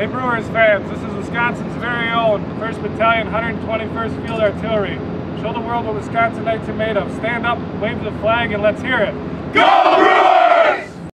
Hey Brewers fans, this is Wisconsin's very own 1st Battalion 121st Field Artillery. Show the world what Wisconsinites Knights are made of. Stand up, wave the flag, and let's hear it. Go